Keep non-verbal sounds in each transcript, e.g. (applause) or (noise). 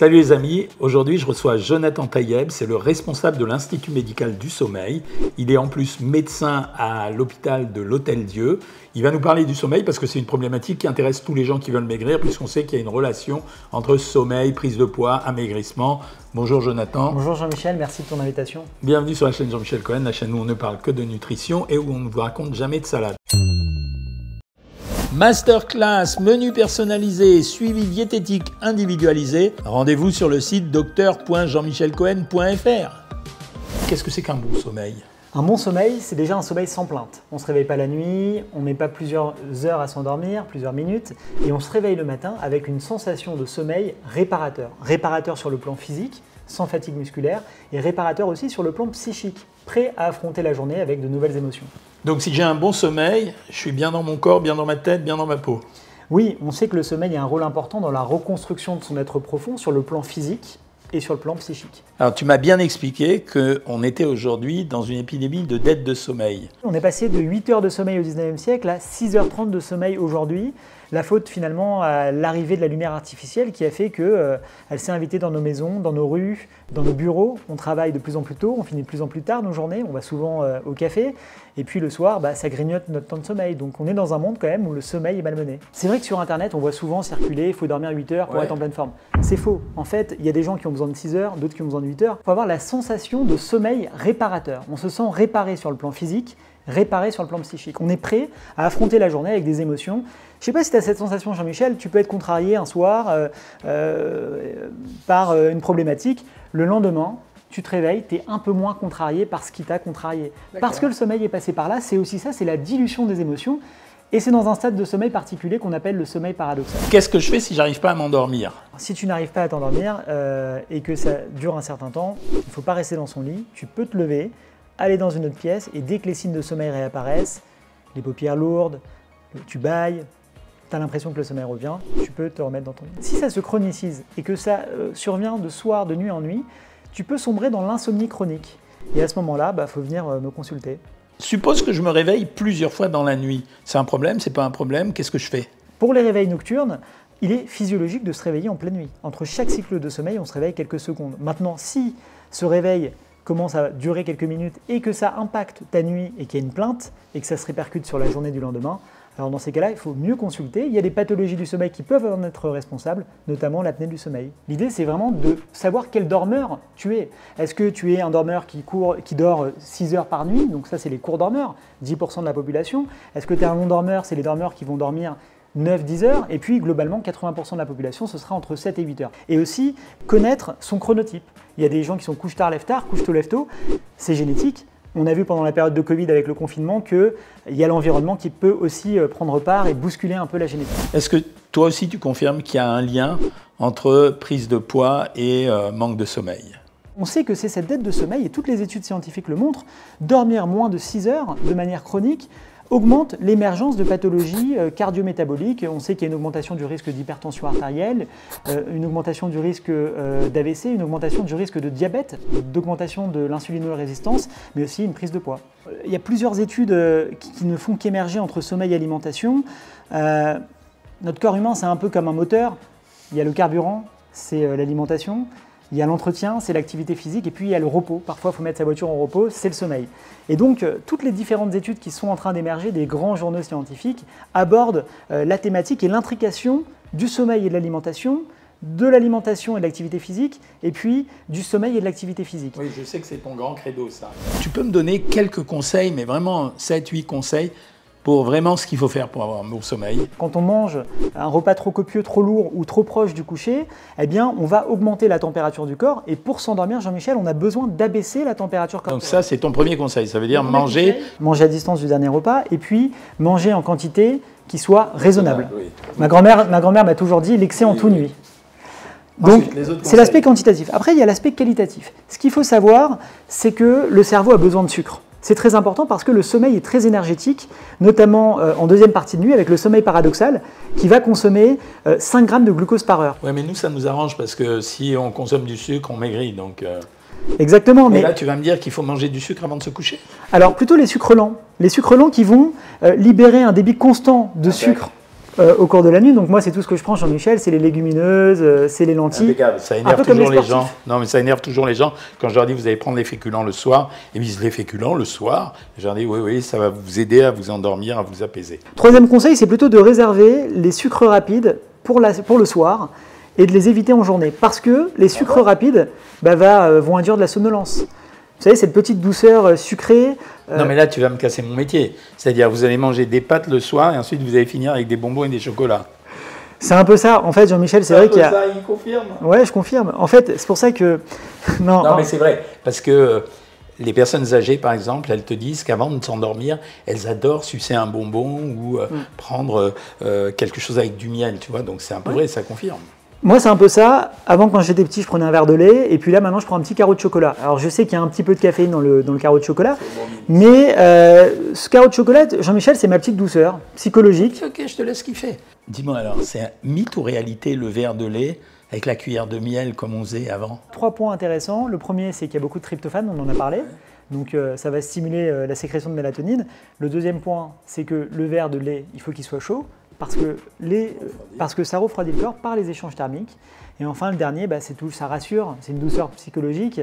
Salut les amis, aujourd'hui je reçois Jonathan Tayeb, c'est le responsable de l'Institut médical du sommeil. Il est en plus médecin à l'hôpital de l'Hôtel Dieu. Il va nous parler du sommeil parce que c'est une problématique qui intéresse tous les gens qui veulent maigrir puisqu'on sait qu'il y a une relation entre sommeil, prise de poids, amaigrissement. Bonjour Jonathan. Bonjour Jean-Michel, merci de ton invitation. Bienvenue sur la chaîne Jean-Michel Cohen, la chaîne où on ne parle que de nutrition et où on ne vous raconte jamais de salade. Masterclass, menu personnalisé, suivi diététique individualisé. Rendez-vous sur le site docteur.jeanmichelcohen.fr. Qu'est-ce que c'est qu'un bon sommeil? Un bon sommeil, c'est déjà un sommeil sans plainte. On ne se réveille pas la nuit, on ne met pas plusieurs heures à s'endormir, plusieurs minutes, et on se réveille le matin avec une sensation de sommeil réparateur. Réparateur sur le plan physique, sans fatigue musculaire, et réparateur aussi sur le plan psychique, prêt à affronter la journée avec de nouvelles émotions. Donc si j'ai un bon sommeil, je suis bien dans mon corps, bien dans ma tête, bien dans ma peau. Oui, on sait que le sommeil a un rôle important dans la reconstruction de son être profond sur le plan physique et sur le plan psychique. Alors tu m'as bien expliqué qu'on était aujourd'hui dans une épidémie de dette de sommeil. On est passé de 8 heures de sommeil au 19e siècle à 6h30 de sommeil aujourd'hui. La faute finalement à l'arrivée de la lumière artificielle qui a fait qu'elle euh, s'est invitée dans nos maisons, dans nos rues, dans nos bureaux. On travaille de plus en plus tôt, on finit de plus en plus tard nos journées, on va souvent euh, au café. Et puis le soir, bah, ça grignote notre temps de sommeil. Donc on est dans un monde quand même où le sommeil est malmené. C'est vrai que sur Internet, on voit souvent circuler, il faut dormir 8 heures pour être en pleine forme. C'est faux. En fait, il y a des gens qui ont besoin de 6 heures, d'autres qui ont besoin de 8 heures. Il faut avoir la sensation de sommeil réparateur. On se sent réparé sur le plan physique, réparé sur le plan psychique. On est prêt à affronter la journée avec des émotions. Je ne sais pas si tu as cette sensation, Jean-Michel, tu peux être contrarié un soir euh, euh, par euh, une problématique. Le lendemain, tu te réveilles, tu es un peu moins contrarié par ce qui t'a contrarié. Parce que le sommeil est passé par là, c'est aussi ça, c'est la dilution des émotions. Et c'est dans un stade de sommeil particulier qu'on appelle le sommeil paradoxal. Qu'est-ce que je fais si j'arrive pas à m'endormir? Si tu n'arrives pas à t'endormir et que ça dure un certain temps, il ne faut pas rester dans son lit, tu peux te lever, aller dans une autre pièce et dès que les signes de sommeil réapparaissent, les paupières lourdes, tu bailles, tu as l'impression que le sommeil revient, tu peux te remettre dans ton lit. Si ça se chronicise et que ça euh, survient de soir, de nuit en nuit, tu peux sombrer dans l'insomnie chronique. Et à ce moment-là, il bah, faut venir euh, me consulter. Suppose que je me réveille plusieurs fois dans la nuit. C'est un problème C'est pas un problème Qu'est-ce que je fais? Pour les réveils nocturnes, il est physiologique de se réveiller en pleine nuit. Entre chaque cycle de sommeil, on se réveille quelques secondes. Maintenant, si ce réveil commence à durer quelques minutes et que ça impacte ta nuit et qu'il y a une plainte et que ça se répercute sur la journée du lendemain, alors dans ces cas-là, il faut mieux consulter. Il y a des pathologies du sommeil qui peuvent en être responsables, notamment l'apnée du sommeil. L'idée, c'est vraiment de savoir quel dormeur tu es. Est-ce que tu es un dormeur qui, court, qui dort 6 heures par nuit? Donc ça, c'est les courts dormeurs, 10% de la population. Est-ce que tu es un long dormeur? C'est les dormeurs qui vont dormir 9-10 heures, et puis globalement 80% de la population, ce sera entre 7 et 8 heures. Et aussi connaître son chronotype. Il y a des gens qui sont couche tard, lève tard, couche tôt, lève tôt, c'est génétique. On a vu pendant la période de Covid avec le confinement qu'il y a l'environnement qui peut aussi euh, prendre part et bousculer un peu la génétique. Est-ce que toi aussi tu confirmes qu'il y a un lien entre prise de poids et euh, manque de sommeil? On sait que c'est cette dette de sommeil, et toutes les études scientifiques le montrent, dormir moins de 6 heures de manière chronique augmente l'émergence de pathologies euh, cardiométaboliques. On sait qu'il y a une augmentation du risque d'hypertension artérielle, euh, une augmentation du risque euh, d'AVC, une augmentation du risque de diabète, d'augmentation de l'insulinorésistance, mais aussi une prise de poids. Il y a plusieurs études qui ne font qu'émerger entre sommeil et alimentation. Notre corps humain, c'est un peu comme un moteur. Il y a le carburant, c'est l'alimentation. Il y a l'entretien, c'est l'activité physique, et puis il y a le repos. Parfois, il faut mettre sa voiture en repos, c'est le sommeil. Et donc, euh, toutes les différentes études qui sont en train d'émerger des grands journaux scientifiques abordent euh, la thématique et l'intrication du sommeil et de l'alimentation, de l'alimentation et de l'activité physique, et puis du sommeil et de l'activité physique. Oui, je sais que c'est ton grand credo, ça. Tu peux me donner quelques conseils, mais vraiment 7-8 conseils pour vraiment ce qu'il faut faire pour avoir un bon sommeil. Quand on mange un repas trop copieux, trop lourd ou trop proche du coucher, eh bien, on va augmenter la température du corps. Et pour s'endormir, Jean-Michel, on a besoin d'abaisser la température corporelle. Donc ça, c'est ton premier conseil. Ça veut dire manger... Manger à distance du dernier repas et puis manger en quantité qui soit raisonnable. Ma grand-mère ma grand toujours dit l'excès en tout nuit. Donc, c'est l'aspect quantitatif. Après, il y a l'aspect qualitatif. Ce qu'il faut savoir, c'est que le cerveau a besoin de sucre. C'est très important parce que le sommeil est très énergétique, notamment euh, en deuxième partie de nuit avec le sommeil paradoxal qui va consommer 5 euh, grammes de glucose par heure. Oui, mais nous, ça nous arrange parce que si on consomme du sucre, on maigrit. Donc, euh. Exactement. Mais là, tu vas me dire qu'il faut manger du sucre avant de se coucher? Alors, plutôt les sucres lents. Les sucres lents qui vont libérer un débit constant de ah, sucre euh, au cours de la nuit. Donc moi, c'est tout ce que je prends, Jean-Michel, c'est les légumineuses, euh, c'est les lentilles. Ça énerve toujours les, gens. Non, mais ça énerve toujours les gens quand je leur dis vous allez prendre les féculents le soir. Ils me disent les féculents le soir. je leur dis oui, oui, ça va vous aider à vous endormir, à vous apaiser. Troisième conseil, c'est plutôt de réserver les sucres rapides pour, la, pour le soir et de les éviter en journée. Parce que les sucres rapides bah, va, euh, vont induire de la somnolence. Vous savez, cette petite douceur euh, sucrée. Euh, non, mais là, tu vas me casser mon métier. C'est-à-dire, vous allez manger des pâtes le soir et ensuite vous allez finir avec des bonbons et des chocolats. C'est un peu ça. En fait, Jean-Michel, c'est vrai qu'il y a. ça, il confirme. Ouais, je confirme. En fait, c'est pour ça que. (laughs) non, non mais c'est vrai. Parce que les personnes âgées, par exemple, elles te disent qu'avant de s'endormir, elles adorent sucer un bonbon ou mm. prendre quelque chose avec du miel, tu vois. Donc c'est un peu vrai, ça confirme. Moi, c'est un peu ça. Avant, quand j'étais petit, je prenais un verre de lait. Et puis là, maintenant, je prends un petit carreau de chocolat. Alors, je sais qu'il y a un petit peu de caféine dans le, dans le carreau de chocolat. Mais euh, ce carreau de chocolat, Jean-Michel, c'est ma petite douceur psychologique. Ok, je te laisse kiffer. Dis-moi alors, c'est un mythe ou réalité le verre de lait avec la cuillère de miel comme on faisait avant? Trois points intéressants. Le premier, c'est qu'il y a beaucoup de tryptophane, on en a parlé. Donc euh, ça va stimuler euh, la sécrétion de mélatonine. Le deuxième point, c'est que le verre de lait, il faut qu'il soit chaud parce que, les, parce que ça refroidit le corps par les échanges thermiques. Et enfin, le dernier, bah, c'est tout, ça rassure, c'est une douceur psychologique.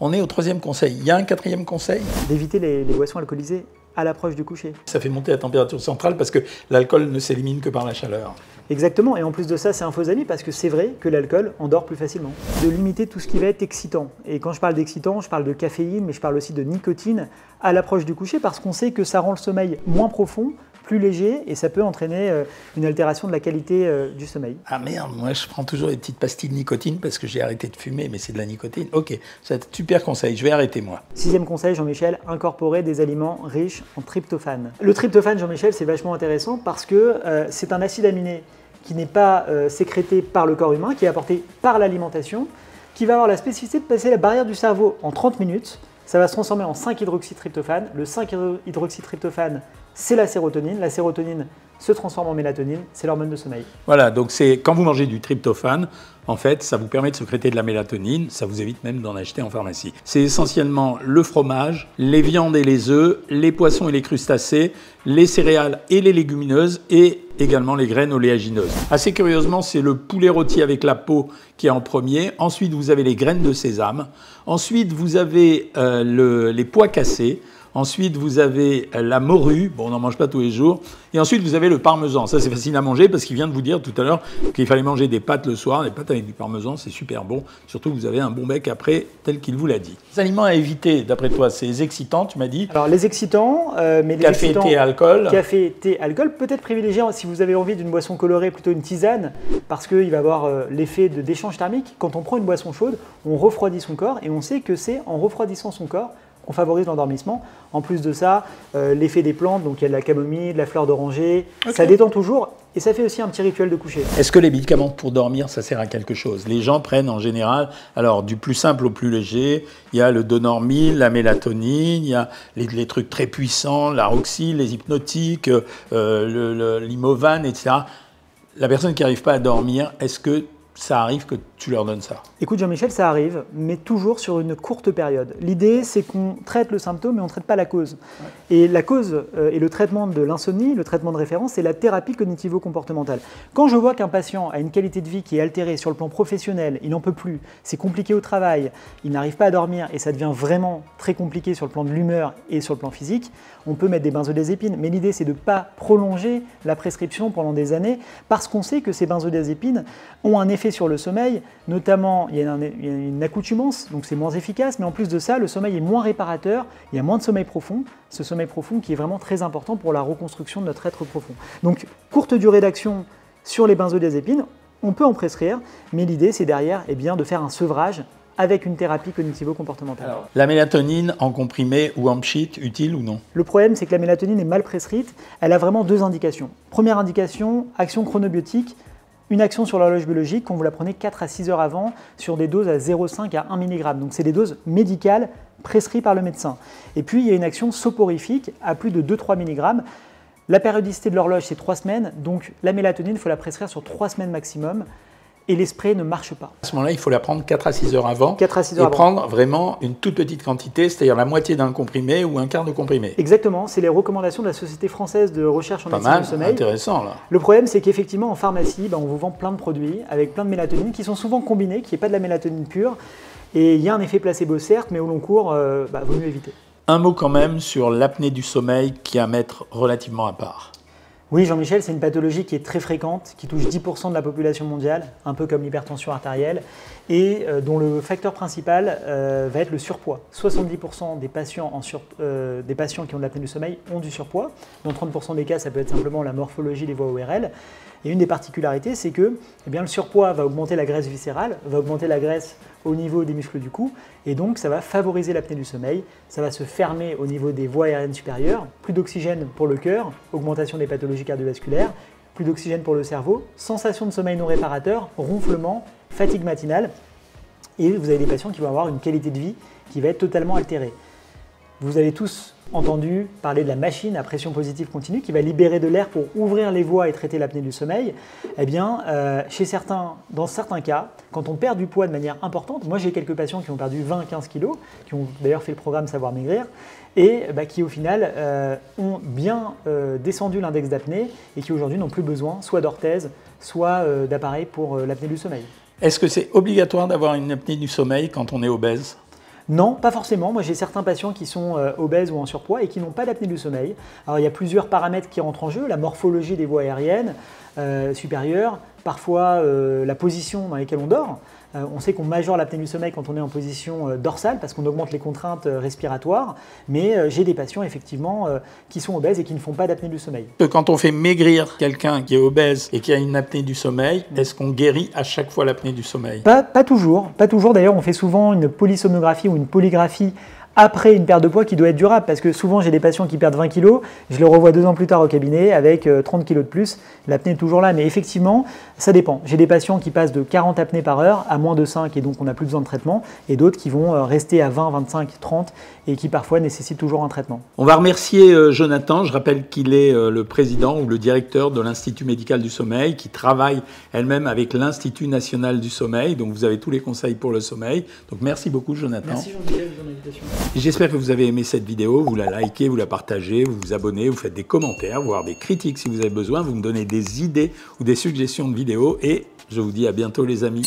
On est au troisième conseil. Il y a un quatrième conseil? D'éviter les, boissons alcoolisées à l'approche du coucher. Ça fait monter la température centrale parce que l'alcool ne s'élimine que par la chaleur. Exactement, et en plus de ça, c'est un faux ami parce que c'est vrai que l'alcool endort plus facilement. De limiter tout ce qui va être excitant. Et quand je parle d'excitant, je parle de caféine, mais je parle aussi de nicotine à l'approche du coucher parce qu'on sait que ça rend le sommeil moins profond, plus léger et ça peut entraîner euh, une altération de la qualité euh, du sommeil. Ah merde, moi je prends toujours des petites pastilles de nicotine parce que j'ai arrêté de fumer, mais c'est de la nicotine. Ok, c'est un super conseil, je vais arrêter moi. Sixième conseil, Jean-Michel, incorporer des aliments riches en tryptophane. Le tryptophane, Jean-Michel, c'est vachement intéressant parce que euh, c'est un acide aminé qui n'est pas sécrété par le corps humain, qui est apporté par l'alimentation, qui va avoir la spécificité de passer la barrière du cerveau en 30 minutes. Ça va se transformer en 5-hydroxytryptophane. Le 5-hydroxytryptophane c'est la sérotonine. La sérotonine se transforme en mélatonine, c'est l'hormone de sommeil. Voilà, donc c'est quand vous mangez du tryptophane, en fait, ça vous permet de sécréter de la mélatonine, ça vous évite même d'en acheter en pharmacie. C'est essentiellement le fromage, les viandes et les œufs, les poissons et les crustacés, les céréales et les légumineuses et également les graines oléagineuses. Assez curieusement, c'est le poulet rôti avec la peau qui est en premier. Ensuite, vous avez les graines de sésame. Ensuite, vous avez euh, les pois cassés. Ensuite, vous avez la morue. Bon, on n'en mange pas tous les jours. Et ensuite, vous avez le parmesan. Ça, c'est facile à manger parce qu'il vient de vous dire tout à l'heure qu'il fallait manger des pâtes le soir. Les pâtes avec du parmesan, c'est super bon. Surtout que vous avez un bon bec après, tel qu'il vous l'a dit. Les aliments à éviter, d'après toi, c'est les excitants, tu m'as dit Alors, les excitants, euh, mais les Café, thé, alcool. Café, thé, alcool. Peut-être privilégier, si vous avez envie d'une boisson colorée, plutôt une tisane, parce qu'il va avoir euh, l'effet de déchange thermique. Quand on prend une boisson chaude, on refroidit son corps et on sait que c'est en refroidissant son corps on favorise l'endormissement. En plus de ça, euh, l'effet des plantes, donc il y a de la camomille, de la fleur d'oranger, ça détend toujours et ça fait aussi un petit rituel de coucher. Est-ce que les médicaments pour dormir, ça sert à quelque chose? Les gens prennent en général, alors du plus simple au plus léger, il y a le Donormil, la mélatonine, il y a les, trucs très puissants, la Roxy, les hypnotiques, euh, l'Imovan, etc. La personne qui n'arrive pas à dormir, est-ce que ça arrive que tu leur donnes ça Écoute Jean-Michel, ça arrive, mais toujours sur une courte période. L'idée, c'est qu'on traite le symptôme, mais on ne traite pas la cause. Et la cause euh, et le traitement de l'insomnie, le traitement de référence, c'est la thérapie cognitivo-comportementale. Quand je vois qu'un patient a une qualité de vie qui est altérée sur le plan professionnel, il n'en peut plus, c'est compliqué au travail, il n'arrive pas à dormir et ça devient vraiment très compliqué sur le plan de l'humeur et sur le plan physique, on peut mettre des benzodiazépines. Mais l'idée, c'est de ne pas prolonger la prescription pendant des années parce qu'on sait que ces benzodiazépines ont un effet sur le sommeil, notamment il y a, une accoutumance, donc c'est moins efficace, mais en plus de ça, le sommeil est moins réparateur, il y a moins de sommeil profond, ce sommeil profond qui est vraiment très important pour la reconstruction de notre être profond. Donc courte durée d'action sur les benzodiazépines, on peut en prescrire, mais l'idée c'est derrière eh bien, de faire un sevrage avec une thérapie cognitivo-comportementale. La mélatonine en comprimé ou en pchit, utile ou non? Le problème, c'est que la mélatonine est mal prescrite. Elle a vraiment deux indications. Première indication, action chronobiotique une action sur l'horloge biologique quand vous la prenez 4 à 6 heures avant sur des doses à 0,5 à 1 mg. Donc c'est des doses médicales prescrites par le médecin. Et puis il y a une action soporifique à plus de 2-3 mg. La périodicité de l'horloge c'est 3 semaines, donc la mélatonine, il faut la prescrire sur 3 semaines maximum. Et les sprays ne marchent pas. À ce moment-là, il faut la prendre 4 à 6 heures avant. 4 à 6 et heures avant. prendre vraiment une toute petite quantité, c'est-à-dire la moitié d'un comprimé ou un quart de comprimé. Exactement, c'est les recommandations de la Société française de recherche en Pas médecine mal, du sommeil. intéressant là. Le problème, c'est qu'effectivement, en pharmacie, ben, on vous vend plein de produits avec plein de mélatonine qui sont souvent combinés, qui n'est pas de la mélatonine pure. Et il y a un effet placebo, certes, mais au long cours, euh, bah, vaut mieux éviter. Un mot quand même sur l'apnée du sommeil qui est à mettre relativement à part. Oui, Jean-Michel, c'est une pathologie qui est très fréquente, qui touche 10% de la population mondiale, un peu comme l'hypertension artérielle, et euh, dont le facteur principal euh, va être le surpoids. 70% des patients, euh, des patients qui ont de l'apnée du sommeil ont du surpoids. Dans 30% des cas, ça peut être simplement la morphologie des voies ORL. Et une des particularités, c'est que eh bien, le surpoids va augmenter la graisse viscérale, va augmenter la graisse au niveau des muscles du cou, et donc ça va favoriser l'apnée du sommeil, ça va se fermer au niveau des voies aériennes supérieures, plus d'oxygène pour le cœur, augmentation des pathologies cardiovasculaires, plus d'oxygène pour le cerveau, sensation de sommeil non réparateur, ronflement, fatigue matinale, et vous avez des patients qui vont avoir une qualité de vie qui va être totalement altérée. Vous avez tous entendu parler de la machine à pression positive continue qui va libérer de l'air pour ouvrir les voies et traiter l'apnée du sommeil. Eh bien, euh, chez certains, dans certains cas, quand on perd du poids de manière importante, moi j'ai quelques patients qui ont perdu 20-15 kilos, qui ont d'ailleurs fait le programme Savoir Maigrir, et bah, qui au final euh, ont bien euh, descendu l'index d'apnée et qui aujourd'hui n'ont plus besoin soit d'orthèse, soit d'appareil pour l'apnée du sommeil. Est-ce que c'est obligatoire d'avoir une apnée du sommeil quand on est obèse? Non, pas forcément. Moi, j'ai certains patients qui sont euh, obèses ou en surpoids et qui n'ont pas d'apnée du sommeil. Alors, il y a plusieurs paramètres qui rentrent en jeu la morphologie des voies aériennes euh, supérieures, parfois euh, la position dans laquelle on dort. Euh, on sait qu'on majore l'apnée du sommeil quand on est en position euh, dorsale parce qu'on augmente les contraintes euh, respiratoires. Mais j'ai des patients effectivement qui sont obèses et qui ne font pas d'apnée du sommeil. Quand on fait maigrir quelqu'un qui est obèse et qui a une apnée du sommeil, est-ce qu'on guérit à chaque fois l'apnée du sommeil? Pas, pas toujours, pas toujours. D'ailleurs, on fait souvent une polysomnographie ou une polygraphie après une perte de poids qui doit être durable parce que souvent j'ai des patients qui perdent 20 kg, je les revois deux ans plus tard au cabinet avec euh, 30 kg de plus, l'apnée est toujours là, mais effectivement ça dépend. J'ai des patients qui passent de 40 apnées par heure à moins de 5 et donc on n'a plus besoin de traitement et d'autres qui vont euh, rester à 20, 25, 30 et qui parfois nécessitent toujours un traitement. On va remercier euh, Jonathan. Je rappelle qu'il est euh, le président ou le directeur de l'Institut médical du sommeil, qui travaille elle-même avec l'Institut national du sommeil. Donc vous avez tous les conseils pour le sommeil. Donc merci beaucoup Jonathan. Jean-Michel de ton invitation. J'espère que vous avez aimé cette vidéo. Vous la likez, vous la partagez, vous vous abonnez, vous faites des commentaires, voire des critiques si vous avez besoin. Vous me donnez des idées ou des suggestions de vidéos. Et je vous dis à bientôt les amis.